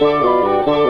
Música